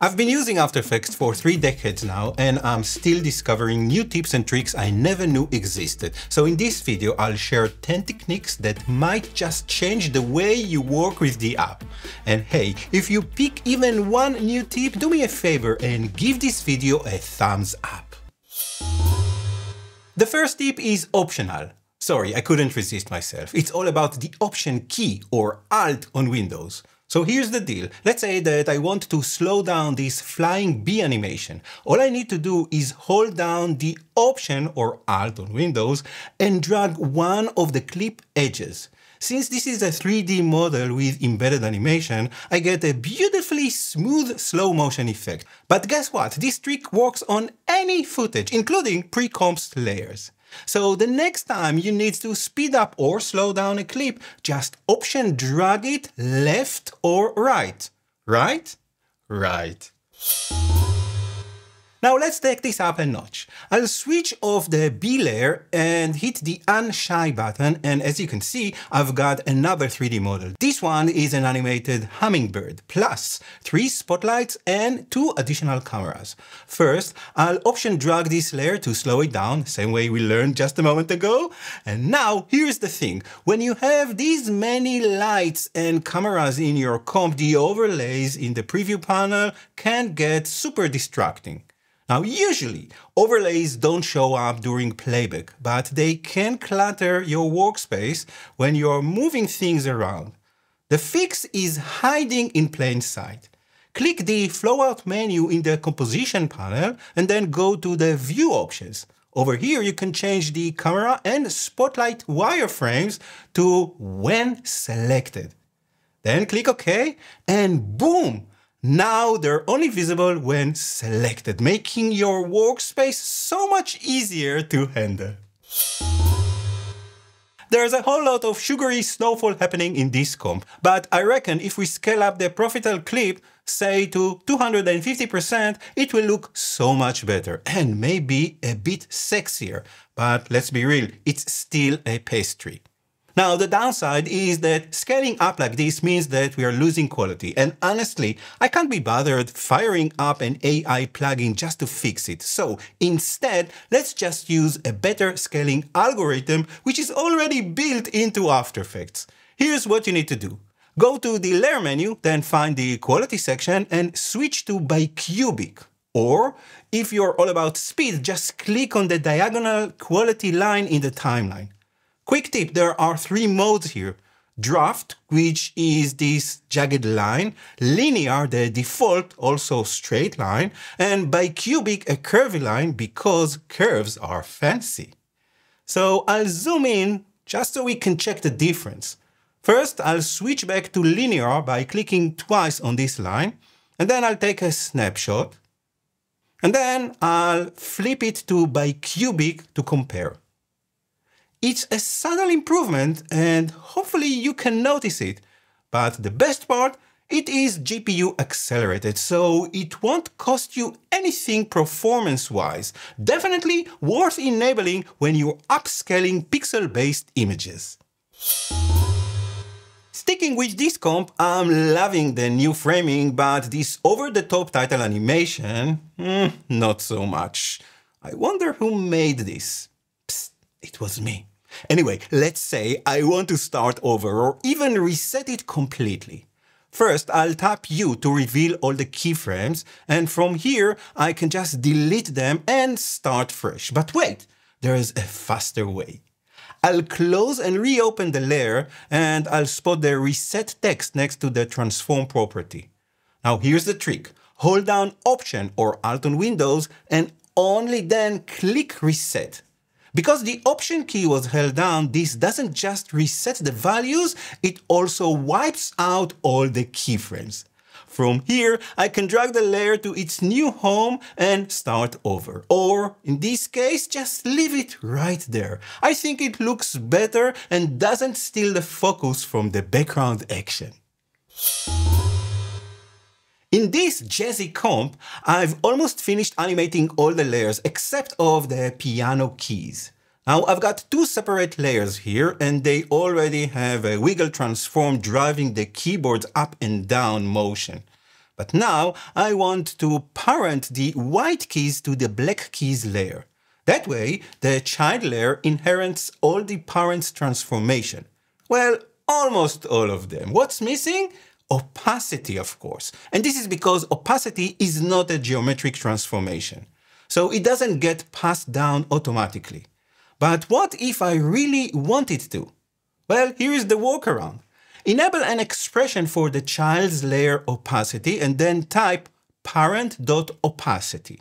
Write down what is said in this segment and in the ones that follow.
I've been using After Effects for three decades now and I'm still discovering new tips and tricks I never knew existed. So in this video I'll share 10 techniques that might just change the way you work with the app. And hey, if you pick even one new tip, do me a favor and give this video a thumbs up. The first tip is optional. Sorry, I couldn't resist myself. It's all about the Option key or Alt on Windows. So here's the deal. Let's say that I want to slow down this flying bee animation. All I need to do is hold down the Option or Alt on Windows and drag one of the clip edges. Since this is a 3D model with embedded animation, I get a beautifully smooth slow motion effect. But guess what? This trick works on any footage, including pre-comped layers. So the next time you need to speed up or slow down a clip, just option drag it left or right. Right? Right. Now let's take this up a notch. I'll switch off the bee layer and hit the Unshy button and as you can see, I've got another 3D model. This one is an animated hummingbird, plus three spotlights and two additional cameras. First, I'll option drag this layer to slow it down, same way we learned just a moment ago. And now, here's the thing. When you have these many lights and cameras in your comp, the overlays in the preview panel can get super distracting. Now, usually, overlays don't show up during playback, but they can clutter your workspace when you're moving things around. The fix is hiding in plain sight. Click the Flyout menu in the Composition panel and then go to the View options. Over here, you can change the camera and spotlight wireframes to when selected. Then click OK, and boom! Now they're only visible when selected, making your workspace so much easier to handle. There's a whole lot of sugary snowfall happening in this comp, but I reckon if we scale up the profiterole clip, say to 250%, it will look so much better and maybe a bit sexier. But let's be real, it's still a pastry. Now, the downside is that scaling up like this means that we are losing quality. And honestly, I can't be bothered firing up an AI plugin just to fix it. So instead, let's just use a better scaling algorithm, which is already built into After Effects. Here's what you need to do. Go to the layer menu, then find the quality section and switch to bicubic. Or if you're all about speed, just click on the diagonal quality line in the timeline. Quick tip, there are three modes here. Draft, which is this jagged line, linear, the default, also straight line, and bicubic, a curvy line, because curves are fancy. So I'll zoom in just so we can check the difference. First, I'll switch back to linear by clicking twice on this line, and then I'll take a snapshot, and then I'll flip it to bicubic to compare. It's a subtle improvement and hopefully you can notice it. But the best part, it is GPU accelerated, so it won't cost you anything performance-wise. Definitely worth enabling when you're upscaling pixel-based images. Sticking with this comp, I'm loving the new framing, but this over-the-top title animation, mm, not so much. I wonder who made this. It was me. Anyway, let's say I want to start over or even reset it completely. First, I'll tap U to reveal all the keyframes, and from here, I can just delete them and start fresh. But wait, there's a faster way. I'll close and reopen the layer, and I'll spot the reset text next to the transform property. Now here's the trick. Hold down Option or Alt on Windows, and only then click Reset. Because the option key was held down, this doesn't just reset the values, it also wipes out all the keyframes. From here, I can drag the layer to its new home and start over. Or, in this case, just leave it right there. I think it looks better and doesn't steal the focus from the background action. In this jazzy comp, I've almost finished animating all the layers except of the piano keys. Now I've got two separate layers here and they already have a wiggle transform driving the keyboard's up and down motion. But now I want to parent the white keys to the black keys layer. That way, the child layer inherits all the parents' transformation. Well, almost all of them. What's missing? Opacity, of course. And this is because opacity is not a geometric transformation. So it doesn't get passed down automatically. But what if I really wanted to? Well, here is the workaround. Enable an expression for the child's layer opacity and then type parent.opacity.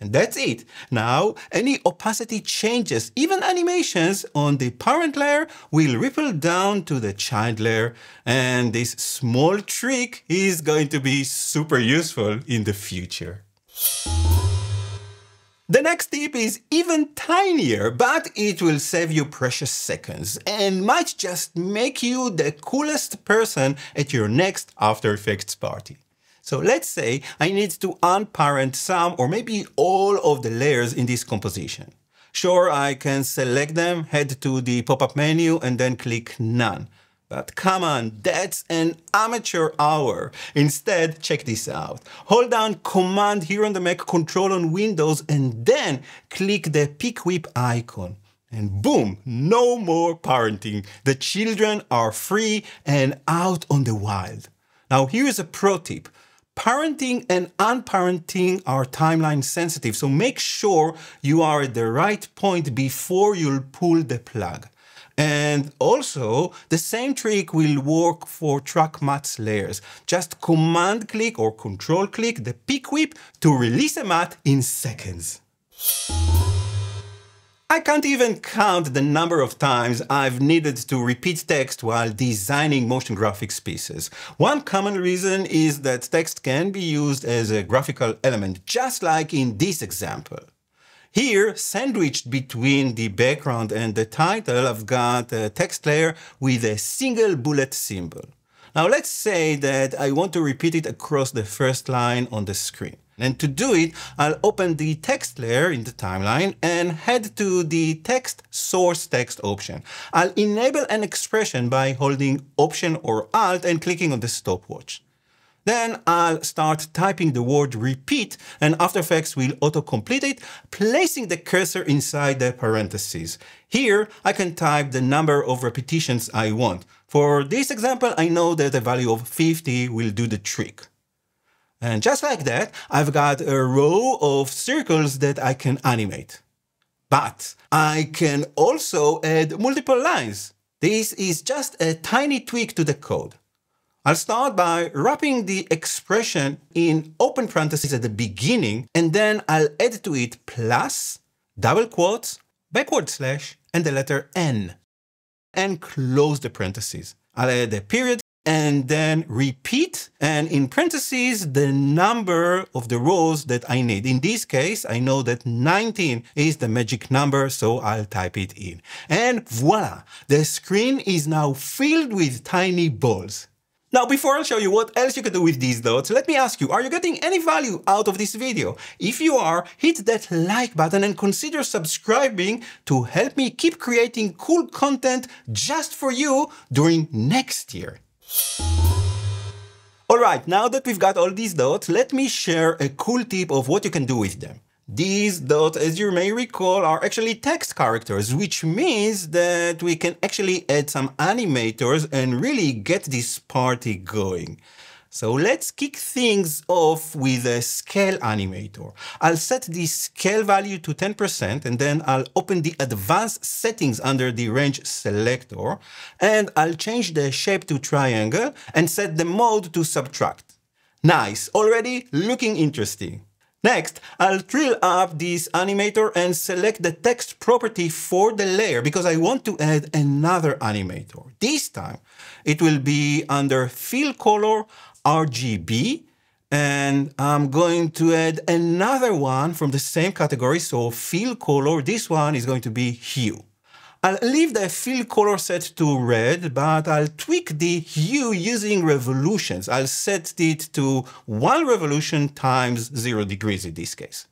And that's it. Now, any opacity changes, even animations on the parent layer will ripple down to the child layer. And this small trick is going to be super useful in the future. The next tip is even tinier, but it will save you precious seconds and might just make you the coolest person at your next After Effects party. So let's say I need to unparent some or maybe all of the layers in this composition. Sure, I can select them, head to the pop-up menu and then click None. But come on, that's an amateur hour. Instead, check this out. Hold down Command here on the Mac, Control on Windows, and then click the Pick Whip icon. And boom, no more parenting. The children are free and out on the wild. Now, here's a pro tip. Parenting and unparenting are timeline sensitive, so make sure you are at the right point before you pull the plug. And also, the same trick will work for track matte layers. Just command click or control click the pick whip to release a matte in seconds. I can't even count the number of times I've needed to repeat text while designing motion graphics pieces. One common reason is that text can be used as a graphical element, just like in this example. Here, sandwiched between the background and the title, I've got a text layer with a single bullet symbol. Now let's say that I want to repeat it across the first line on the screen. And to do it, I'll open the text layer in the timeline and head to the text source text option. I'll enable an expression by holding Option or Alt and clicking on the stopwatch. Then I'll start typing the word repeat and After Effects will auto-complete it, placing the cursor inside the parentheses. Here, I can type the number of repetitions I want. For this example, I know that a value of 50 will do the trick. And just like that, I've got a row of circles that I can animate. But I can also add multiple lines. This is just a tiny tweak to the code. I'll start by wrapping the expression in open parentheses at the beginning, and then I'll add to it plus, double quotes, backward slash, and the letter N, and close the parentheses. I'll add a period and then repeat, and in parentheses, the number of the rows that I need. In this case, I know that 19 is the magic number, so I'll type it in. And voila, the screen is now filled with tiny balls. Now, before I show you what else you can do with these dots, let me ask you, are you getting any value out of this video? If you are, hit that like button and consider subscribing to help me keep creating cool content just for you during next year. Alright, now that we've got all these dots, let me share a cool tip of what you can do with them. These dots, as you may recall, are actually text characters, which means that we can actually add some animators and really get this party going. So let's kick things off with a scale animator. I'll set the scale value to 10% and then I'll open the advanced settings under the range selector and I'll change the shape to triangle and set the mode to subtract. Nice, already looking interesting. Next, I'll drill up this animator and select the text property for the layer because I want to add another animator. This time, it will be under fill color RGB and I'm going to add another one from the same category. So fill color, this one is going to be hue. I'll leave the fill color set to red, but I'll tweak the hue using revolutions. I'll set it to one revolution times zero degrees in this case.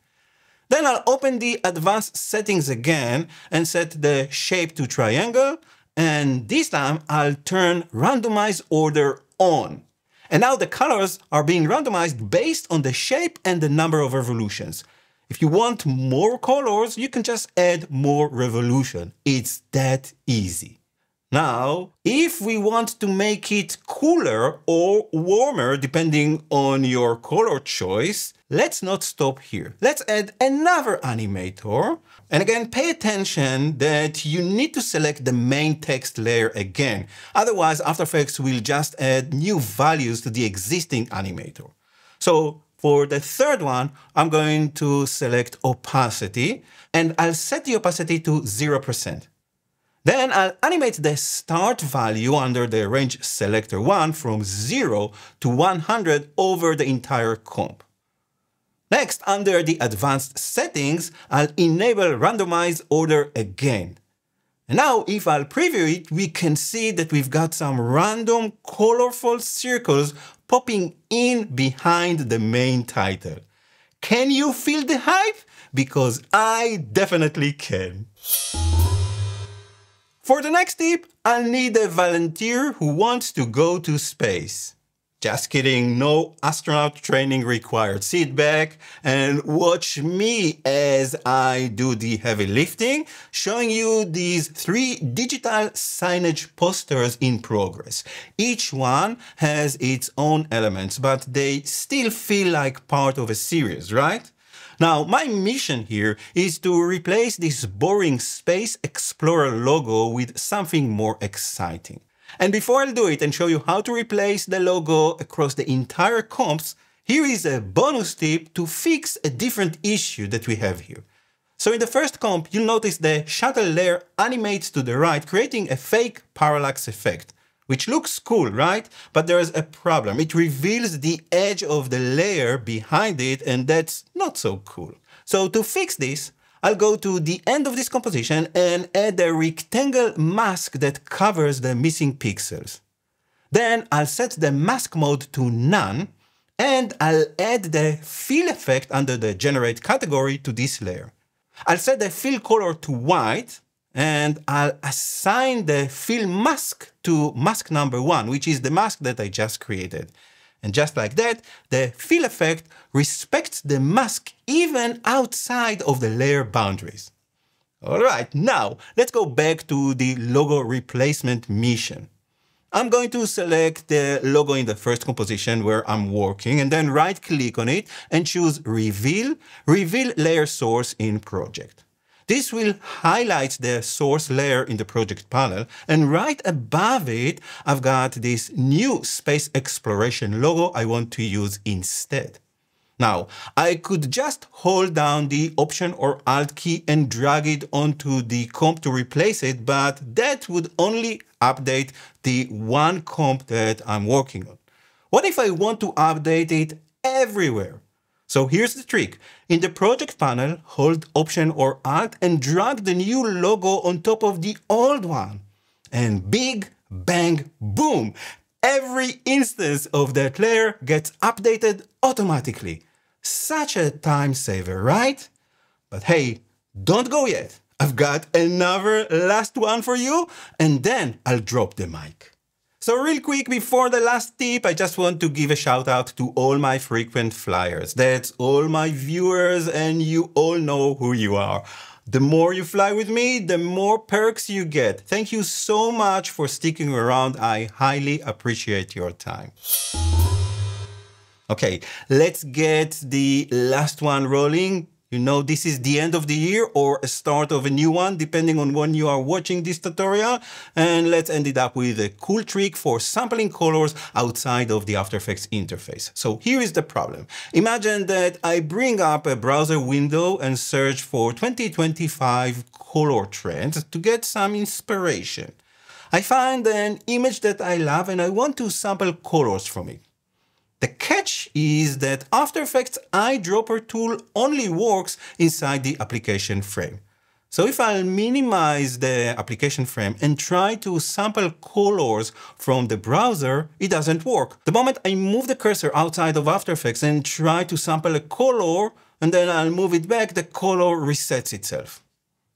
Then I'll open the advanced settings again and set the shape to triangle. And this time I'll turn randomize order on. And now the colors are being randomized based on the shape and the number of revolutions. If you want more colors, you can just add more revolution. It's that easy. Now, if we want to make it cooler or warmer, depending on your color choice, let's not stop here. Let's add another animator. And again, pay attention that you need to select the main text layer again. Otherwise, After Effects will just add new values to the existing animator. So for the third one, I'm going to select opacity and I'll set the opacity to 0%. Then I'll animate the start value under the range selector 1 from 0 to 100 over the entire comp. Next, under the advanced settings, I'll enable randomize order again. Now, if I'll preview it, we can see that we've got some random colorful circles popping in behind the main title. Can you feel the hype? Because I definitely can. For the next tip, I'll need a volunteer who wants to go to space. Just kidding, no astronaut training required. Sit back and watch me as I do the heavy lifting, showing you these three digital signage posters in progress. Each one has its own elements, but they still feel like part of a series, right? Now, my mission here is to replace this boring Space Explorer logo with something more exciting. And before I do it and show you how to replace the logo across the entire comps, here is a bonus tip to fix a different issue that we have here. So in the first comp, you'll notice the shuttle layer animates to the right, creating a fake parallax effect, which looks cool, right? But there's a problem. It reveals the edge of the layer behind it, and that's not so cool. So to fix this, I'll go to the end of this composition and add a rectangle mask that covers the missing pixels. Then I'll set the mask mode to none and I'll add the fill effect under the generate category to this layer. I'll set the fill color to white and I'll assign the fill mask to mask number one, which is the mask that I just created. And just like that, the fill effect respects the mask even outside of the layer boundaries. All right, now let's go back to the logo replacement mission. I'm going to select the logo in the first composition where I'm working and then right click on it and choose reveal, reveal layer source in project. This will highlight the source layer in the project panel, and right above it, I've got this new space exploration logo I want to use instead. Now, I could just hold down the Option or Alt key and drag it onto the comp to replace it, but that would only update the one comp that I'm working on. What if I want to update it everywhere? So here's the trick. In the project panel, hold Option or Alt and drag the new logo on top of the old one. And big bang boom! Every instance of that layer gets updated automatically. Such a time saver, right? But hey, don't go yet. I've got another last one for you, and then I'll drop the mic. So real quick, before the last tip, I just want to give a shout out to all my frequent flyers. That's all my viewers and you all know who you are. The more you fly with me, the more perks you get. Thank you so much for sticking around. I highly appreciate your time. Okay, let's get the last one rolling. You know, this is the end of the year or a start of a new one, depending on when you are watching this tutorial. And let's end it up with a cool trick for sampling colors outside of the After Effects interface. So here is the problem. Imagine that I bring up a browser window and search for 2025 color trends to get some inspiration. I find an image that I love and I want to sample colors from it. The catch is that After Effects eyedropper tool only works inside the application frame. So if I'll minimize the application frame and try to sample colors from the browser, it doesn't work. The moment I move the cursor outside of After Effects and try to sample a color, and then I'll move it back, the color resets itself.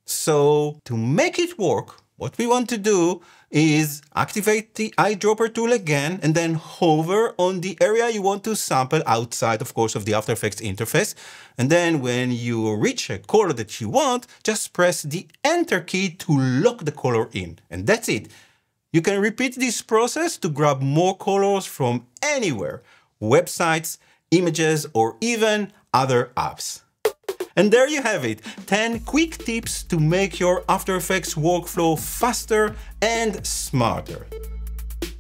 So to make it work, what we want to do is activate the eyedropper tool again and then hover on the area you want to sample outside, of course, of the After Effects interface. And then when you reach a color that you want, just press the Enter key to lock the color in. And that's it. You can repeat this process to grab more colors from anywhere, websites, images, or even other apps. And there you have it, 10 quick tips to make your After Effects workflow faster and smarter.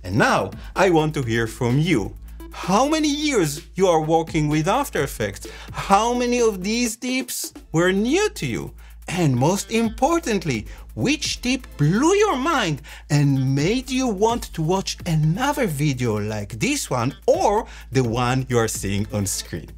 And now I want to hear from you. How many years you are working with After Effects? How many of these tips were new to you? And most importantly, which tip blew your mind and made you want to watch another video like this one or the one you are seeing on screen?